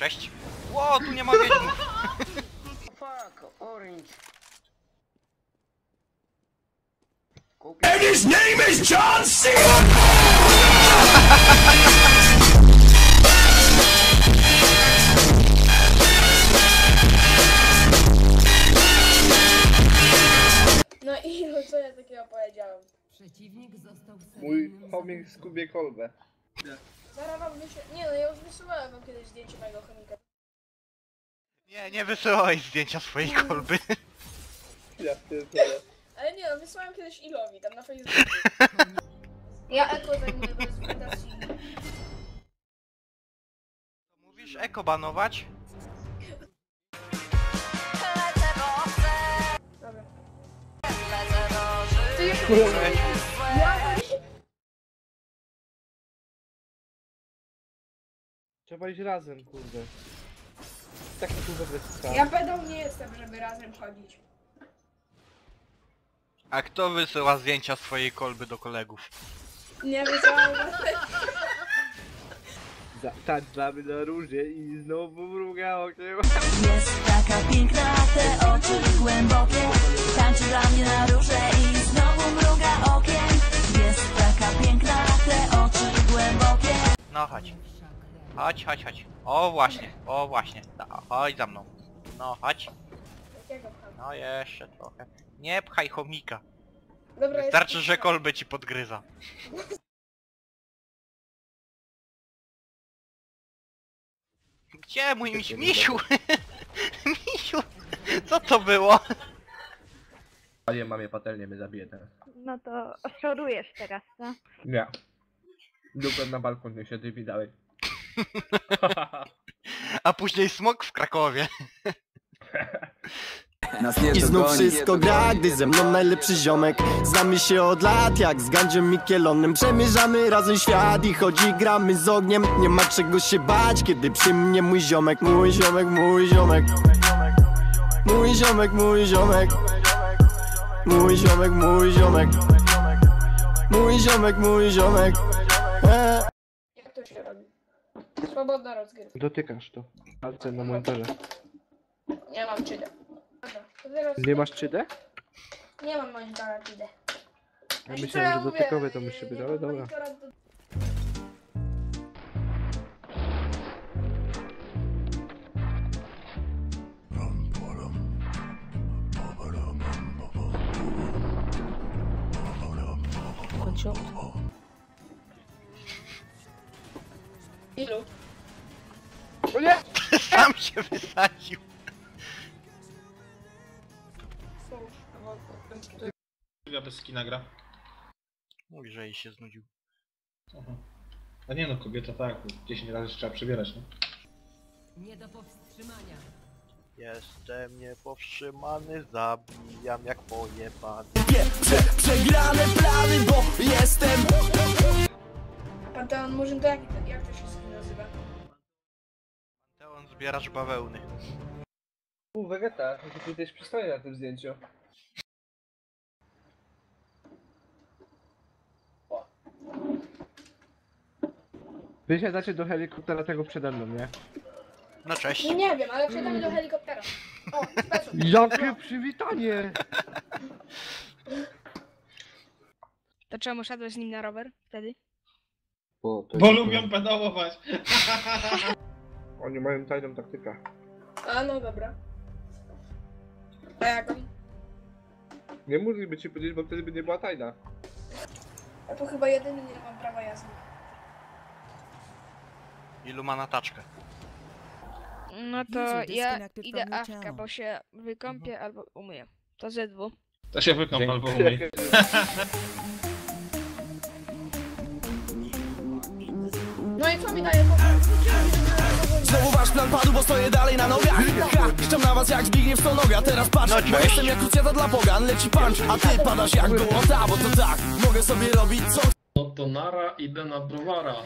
cześć. Ło, tu nie ma wiedźmy. Fuck, orange. And his name is John C. No i no co ja takiego powiedziałem? Przeciwnik został Mój chomik skubie kolbę. Zaraz wam wyślę... Nie no, ja już wysyłałem wam kiedyś zdjęcie mojego chomika. Nie, nie wysyłałeś zdjęcia swojej kolby. Ja pierdolę. Ale nie no, wysłałem kiedyś Ilowi, tam na Facebooku. Ja Eko zajmuję bez fundacji. Mówisz eko banować? Dobra. Ty jeszcze... Ja... Trzeba iść razem, kurde. Taki kurwa bez Ja pedał nie jestem, żeby razem chodzić. A kto wysyła zdjęcia swojej kolby do kolegów? Nie wysłałem Tańczamy na róże i znowu mruga okiem. Jest taka piękna, te oczy głębokie Tańczy dla mnie na róże i znowu mruga okiem Jest taka piękna, te oczy głębokie No chodź. Chodź, chodź, chodź. O właśnie, o właśnie. Da, chodź za mną. No chodź. Jakiego pcham? No jeszcze trochę. Nie pchaj chomika. Dobra, Wystarczy, że kolbę ci podgryza. Gdzie mój miś... Misiu? Misiu! Co to było? A nie, mamie patelnie mnie zabije teraz. No to oszorujesz teraz, co? Nie. Dupę na balkonie się ty widałeś. A później smok w Krakowie. I znów wszystko gra, gdy ze mną najlepszy ziomek. Znamy się od lat, jak z Gandziem Mikielonem Przemierzamy razem świat i chodzi gramy z ogniem. Nie ma czego się bać, kiedy przy mnie mój ziomek Mój ziomek, mój ziomek. Mój ziomek, mój ziomek. Mój ziomek, mój ziomek. Mój ziomek, mój ziomek. E. Jak to się robi? Swobodna rozgrywka. Dotykasz to. Palce na monitorze. Nie mam czydę. Dobra, to teraz... Nie masz 3D? Nie mam monitora czydę. Ja myślałem, że dotykowe to musi być, ale dobra. Ilu? O nie! Sam się wysadził. Ja bez skina gra. Mówi, że jej się znudził. Aha. A nie no, kobieta tak, bo 10 razy trzeba przebierać, no. Nie do powstrzymania. Jestem niepowstrzymany, zabijam jak pojebany. Prze przegrane plany, bo jestem Panteon Murzyn to zbieracz bawełny. U, Vegeta, to ty też przystoi na tym zdjęciu. Wysiadacie do helikoptera tego przede mną, nie? No cześć. No nie wiem, ale wsiadamy do helikoptera. O. Jakie przywitanie! To czemu szedłeś z nim na rower wtedy? Bo, lubią pedałować. Oni mają tajną taktykę. A no dobra. A jaką? Nie mogliby ci powiedzieć, bo wtedy by nie była tajna. A to chyba jedyny nie mam prawa jazdy. Ilu ma na taczkę? No to ja idę awka, bo się wykąpię albo umyję. To ze dwu. To się wykąp albo umyj. i co mi daje Znowu wasz plan padł, bo stoję dalej na nogach. Ha, Szczem na was jak Zbigniew Stonoga Teraz patrz, No bo jestem jak krucjata dla pogan Leci punch, a ty padasz jak gołota Bo to tak, mogę sobie robić co No to nara, idę na browara.